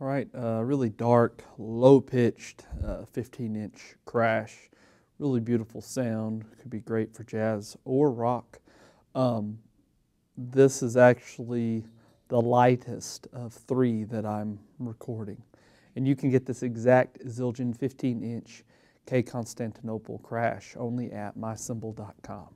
All right, uh, really dark, low pitched, uh, 15 inch crash. Really beautiful sound. Could be great for jazz or rock. Um, this is actually the lightest of three that I'm recording. And you can get this exact Zildjian 15 inch K Constantinople crash only at myCymbal.com.